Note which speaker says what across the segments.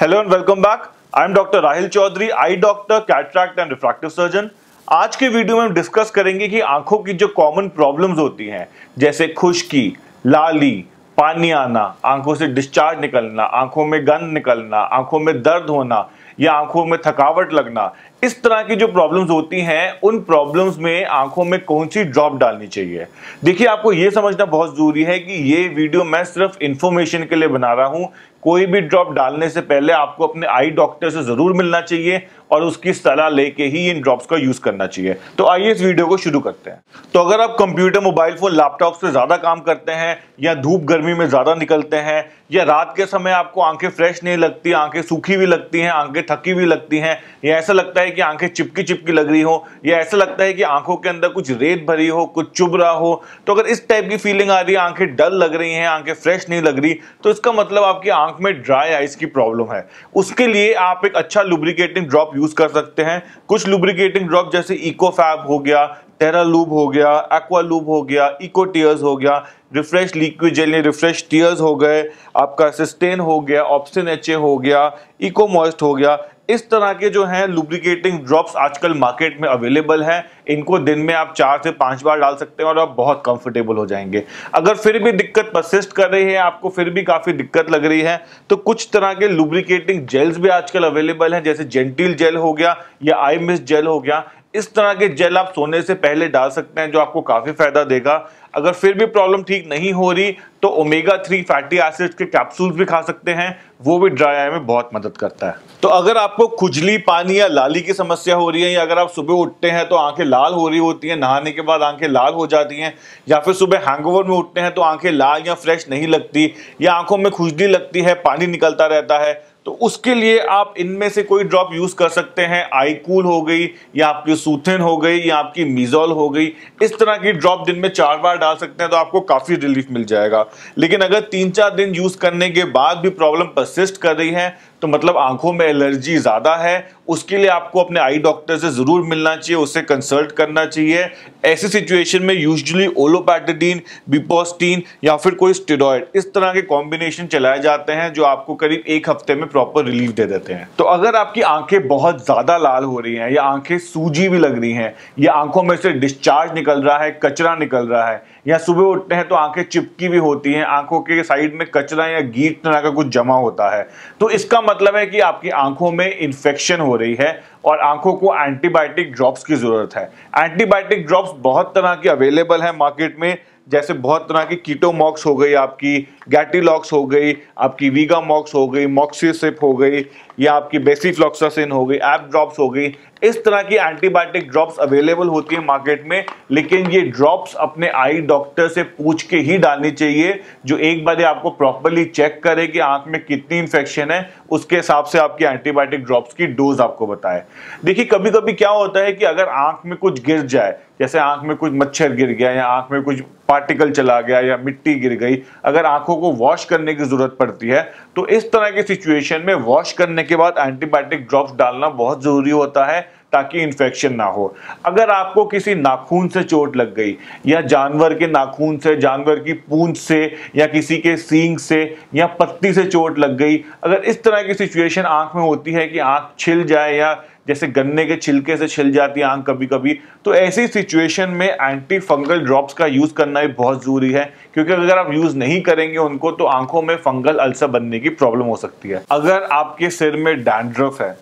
Speaker 1: Hello and welcome back I am doctor Rahil Chaudhary eye doctor cataract and refractive surgeon आज के video में हम discuss करेंगे कि आँखों की जो कॉमन प्रॉब्लम्स होती हैं, जैसे खुश्की, लाली, पानी आना, आँखों से डिस्चार्ज निकलना, आँखों में गंद निकलना, आँखों में दर्द होना या आँखों में थकावट लगना इस तरह की जो प्रॉब्लम्स होती हैं, उन प्रॉब्लम्स में आँखों में कौन सी ड्रॉप डालनी चाहिए? देखिए, आपको ये समझना बहुत ज़रूरी है कि ये वीडियो मैं सिर्फ़ इंफॉर्मेशन के लिए बना रहा हूँ। कोई भी ड्रॉप डालने से पहले आपको अपने आई डॉक्टर से ज़रूर मिलना चाहिए और उसकी सलाह लेके ही इन ड्रॉप्स का यूज़ करना चाहिए। तो आइए इस वीडियो को शुरू करते हैं। तो अगर आप कंप्यूटर मोबाइल फ़ोन लैपटॉप से ज़्यादा काम करते हैं या धूप गर्मी में ज़्यादा निकलते हैं या रात के समय आपको आँखें फ्रेश नहीं लगती, आँखें सूखी भी लगती हैं, आँखें थकी भी लगती हैं, या ऐसा लगता है कि आँखें चिपकी चिपकी लग रही हो, या ऐसा लगता है कि आँखों के अंदर कुछ रेत भरी हो, कुछ चुभ रहा हो तो अगर इस टाइप की फीलिंग आ रही है, आँखें डल लग रही हैं, आँखें फ्रेश नहीं लग रही तो इसका मतलब आपकी आँख में ड्राई आइस की प्रॉब्लम है। उसके लिए आप एक अच्छा लुब्रिकेटिंग ड्रॉप यूज़ कर सकते हैं। कुछ लुब्रिकेटिंग ड्रॉप जैसे इकोफैब हो गया टेरा लूब हो गया एक्वा लूब हो गया इको टीयर्स हो गया refresh liquid gel refresh tears हो गए, आपका सिस्टेन हो गया ऑप्शन एचए हो गया इको मॉइस्ट हो गया। इस तरह के जो हैं लुब्रिकेटिंग ड्रॉप्स आजकल मार्केट में अवेलेबल हैं। इनको दिन में आप चार से पाँच बार डाल सकते हैं और आप बहुत कंफर्टेबल हो जाएँगे। अगर फिर भी दिक्कत परसिस्ट कर रही है, आपको फिर भी काफ़ी दिक्कत लग रही है तो कुछ तरह के लुब्रिकेटिंग जेल्स भी आजकल अवेलेबल हैं, जैसे जेंटिल जेल हो गया या आई मिस जेल हो गया। इस तरह के जेल आप सोने से पहले डाल सकते हैं, जो आपको काफ़ी फ़ायदा देगा। अगर फिर भी प्रॉब्लम ठीक नहीं हो रही तो ओमेगा थ्री फैटी एसिड्स के कैप्सूल्स भी खा सकते हैं। वो भी ड्राई आई में बहुत मदद करता है। तो अगर आपको खुजली, पानी या लाली की समस्या हो रही है, या अगर आप सुबह उठते हैं तो आँखें लाल हो रही होती हैं, नहाने के बाद आँखें लाल हो जाती हैं, या फिर सुबह हैंगओवर में उठते हैं तो आँखें लाल या फ्रेश नहीं लगती, या आँखों में खुजली लगती है, पानी निकलता रहता है तो उसके लिए आप इनमें से कोई ड्रॉप यूज़ कर सकते हैं। आईकूल हो गई, या आपकी सूथेन हो गई, या आपकी मिजोल हो गई। इस तरह की ड्रॉप दिन में चार बार डाल सकते हैं तो आपको काफ़ी रिलीफ मिल जाएगा। लेकिन अगर तीन चार दिन यूज़ करने के बाद भी प्रॉब्लम परसिस्ट कर रही है तो मतलब आँखों में एलर्जी ज़्यादा है, उसके लिए आपको अपने आई डॉक्टर से ज़रूर मिलना चाहिए उससे कंसल्ट करना चाहिए। ऐसी सिचुएशन में यूजुअली ओलोपैटिडीन बिपोस्टीन या फिर कोई स्टेरॉयड, इस तरह के कॉम्बिनेशन चलाए जाते हैं जो आपको करीब एक हफ़्ते में प्रॉपर रिलीफ दे देते हैं। तो अगर आपकी आँखें बहुत ज़्यादा लाल हो रही हैं, या आँखें सूजी भी लग रही हैं, या आँखों में से डिस्चार्ज निकल रहा है, कचरा निकल रहा है, या सुबह उठते हैं तो आँखें चिपकी भी होती हैं, आँखों के साइड में कचरा या गीट तरह का कुछ जमा होता है तो इसका मतलब है कि आपकी आँखों में इन्फेक्शन हो रही है और आँखों को एंटीबायोटिक ड्रॉप्स की ज़रूरत है। एंटीबायोटिक ड्रॉप्स बहुत तरह की अवेलेबल है मार्केट में, जैसे बहुत तरह की कीटोमॉक्स हो गई आपकी गैटीलॉक्स हो गई, आपकी वीगा मॉक्स हो गई, मॉक्सीसिप हो गई, या आपकी बेसीफ्लॉक्सासिन हो गई एप ड्रॉप्स हो गई। इस तरह की एंटीबायोटिक ड्रॉप्स अवेलेबल होती है मार्केट में, लेकिन ये ड्रॉप्स अपने आई डॉक्टर से पूछ के ही डालनी चाहिए, जो एक बार आपको प्रॉपरली चेक करे कि आँख में कितनी इन्फेक्शन है, उसके हिसाब से आपकी एंटीबायोटिक ड्रॉप्स की डोज आपको बताए। देखिए कभी कभी क्या होता है कि अगर आँख में कुछ गिर जाए, जैसे आँख में कुछ मच्छर गिर गया, या आँख में कुछ पार्टिकल चला गया, या मिट्टी गिर गई, अगर आँखों को वॉश करने की ज़रूरत पड़ती है। तो इस तरह की सिचुएशन में वॉश करने के बाद एंटीबायोटिक ड्रॉप्स डालना बहुत ज़रूरी होता है ताकि इन्फेक्शन ना हो। अगर आपको किसी नाखून से चोट लग गई, या जानवर के नाखून से, जानवर की पूंछ से, या किसी के सींग से, या पत्ती से चोट लग गई, अगर इस तरह की सिचुएशन आँख में होती है कि आँख छिल जाए या जैसे गन्ने के छिलके से छिल जाती है आँख कभी कभी तो ऐसी सिचुएशन में एंटी फंगल ड्रॉप्स का यूज़ करना भी बहुत ज़रूरी है, क्योंकि अगर आप यूज़ नहीं करेंगे उनको तो आँखों में फंगल अल्सर बनने की प्रॉब्लम हो सकती है। अगर आपके सिर में डैंड्रफ है,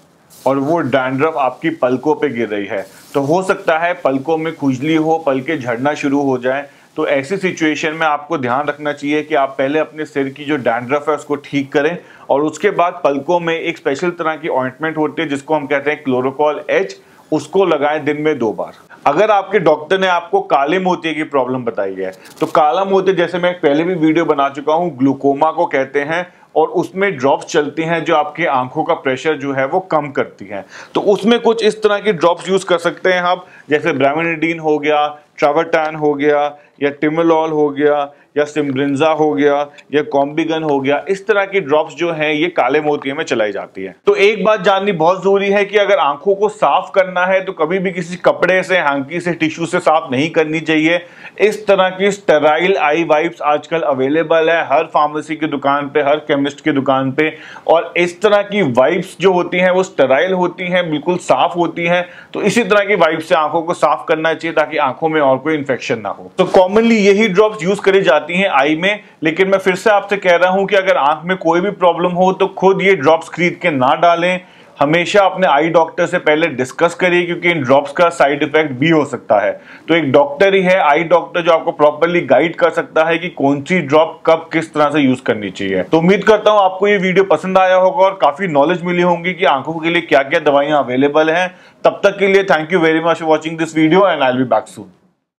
Speaker 1: और वो डैंड्रफ आपकी पलकों पे गिर रही है तो हो सकता है पलकों में खुजली हो पलके झड़ना शुरू हो जाए तो ऐसी सिचुएशन में आपको ध्यान रखना चाहिए कि आप पहले अपने सिर की जो डैंड्रफ है उसको ठीक करें और उसके बाद पलकों में एक स्पेशल तरह की ऑइंटमेंट होती है, जिसको हम कहते हैं क्लोरोकॉल एच उसको लगाएँ दिन में दो बार। अगर आपके डॉक्टर ने आपको काले मोतिये की प्रॉब्लम बताई है तो काला मोतिया जैसे मैं पहले भी वीडियो बना चुका हूँ ग्लूकोमा को कहते हैं और उसमें ड्रॉप्स चलती हैं जो आपकी आँखों का प्रेशर जो है वो कम करती हैं। तो उसमें कुछ इस तरह की ड्रॉप्स यूज़ कर सकते हैं आप, जैसे ब्रामिनिडीन हो गया ट्रावरटैन हो गया, या टिमोलॉल हो गया, या सिम्ब्रिंजा हो गया, या कॉम्बिगन हो गया, इस तरह की ड्रॉप्स जो हैं, ये काले मोतिये में चलाई जाती है। तो एक बात जाननी बहुत ज़रूरी है कि अगर आँखों को साफ़ करना है तो कभी भी किसी कपड़े से हांकी से टिश्यू से साफ़ नहीं करनी चाहिए। इस तरह की स्टेराइल आई वाइप्स आजकल अवेलेबल है, हर फार्मेसी की दुकान पे, हर केमिस्ट की दुकान पे। और इस तरह की वाइप्स जो होती हैं, वो स्टेराइल होती हैं, बिल्कुल साफ़ होती हैं। तो इसी तरह की वाइप से आँखों को साफ़ करना चाहिए, ताकि आँखों में और कोई इंफेक्शन ना हो। तो कॉमनली यही ड्रॉप्स यूज़ करी जाती हैं आई में, लेकिन मैं फिर से आपसे कह रहा हूँ कि अगर आँख में कोई भी प्रॉब्लम हो तो खुद ये ड्रॉप्स खरीद के ना डालें। हमेशा अपने आई डॉक्टर से पहले डिस्कस करिए, क्योंकि इन ड्रॉप्स का साइड इफ़ेक्ट भी हो सकता है। तो एक डॉक्टर ही है, आई डॉक्टर जो आपको प्रॉपरली गाइड कर सकता है कि कौन सी ड्रॉप कब किस तरह से यूज़ करनी चाहिए। तो उम्मीद करता हूँ आपको ये वीडियो पसंद आया होगा और काफ़ी नॉलेज मिली होंगी कि आँखों के लिए क्या क्या दवाइयाँ अवेलेबल हैं। तब तक के लिए thank you very much for watching this video and I be back soon